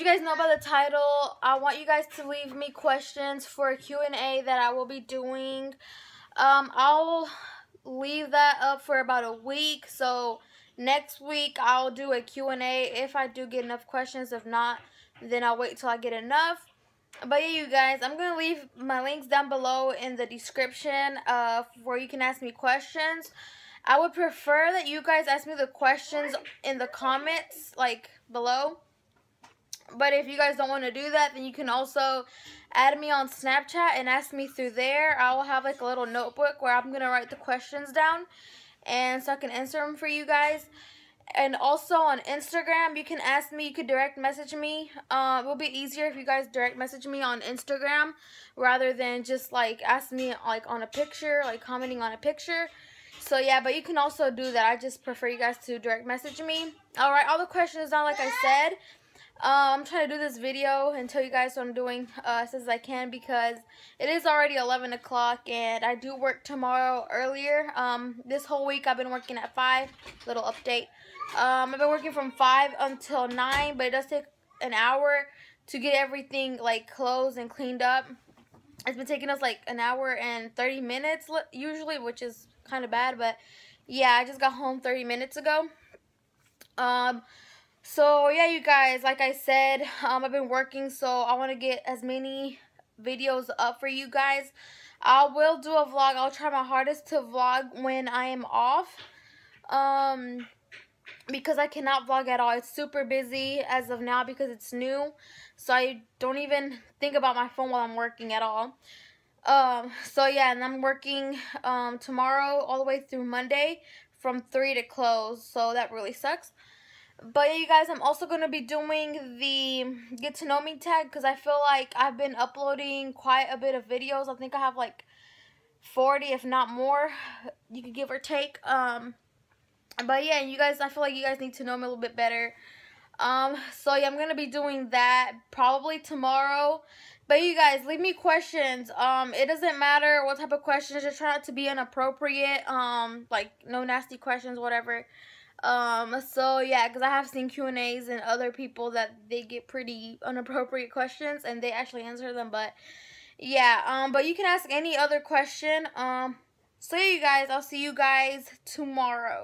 you guys know by the title, I want you guys to leave me questions for a Q&A that I will be doing. Um, I'll leave that up for about a week. So next week I'll do a Q&A if I do get enough questions. If not, then I'll wait till I get enough. But yeah, you guys, I'm going to leave my links down below in the description uh, where you can ask me questions. I would prefer that you guys ask me the questions in the comments, like, below. But if you guys don't want to do that, then you can also add me on Snapchat and ask me through there. I will have like a little notebook where I'm going to write the questions down and so I can answer them for you guys. And also on Instagram, you can ask me, you could direct message me. Uh, it will be easier if you guys direct message me on Instagram rather than just like ask me like on a picture, like commenting on a picture. So yeah, but you can also do that. I just prefer you guys to direct message me. Alright, all the questions down like I said. Um, I'm trying to do this video and tell you guys what I'm doing uh, as as I can because it is already 11 o'clock and I do work tomorrow earlier. Um, this whole week I've been working at 5. Little update. Um, I've been working from 5 until 9, but it does take an hour to get everything like closed and cleaned up. It's been taking us like an hour and 30 minutes usually, which is kind of bad, but yeah, I just got home 30 minutes ago. Um, so yeah, you guys, like I said, um, I've been working, so I want to get as many videos up for you guys. I will do a vlog. I'll try my hardest to vlog when I am off. Um, because I cannot vlog at all. It's super busy as of now because it's new. So I don't even think about my phone while I'm working at all. Um, so yeah, and I'm working um, tomorrow all the way through Monday from 3 to close. So that really sucks. But yeah, you guys, I'm also going to be doing the get to know me tag because I feel like I've been uploading quite a bit of videos. I think I have like 40, if not more, you could give or take. Um, but yeah, you guys, I feel like you guys need to know me a little bit better. Um, so yeah, I'm going to be doing that probably tomorrow. But you guys, leave me questions. Um, it doesn't matter what type of questions. Just try not to be inappropriate. Um, like no nasty questions, whatever. Um, so yeah, because I have seen Q&As and other people that they get pretty inappropriate questions and they actually answer them, but yeah, um, but you can ask any other question. Um, so you guys, I'll see you guys tomorrow.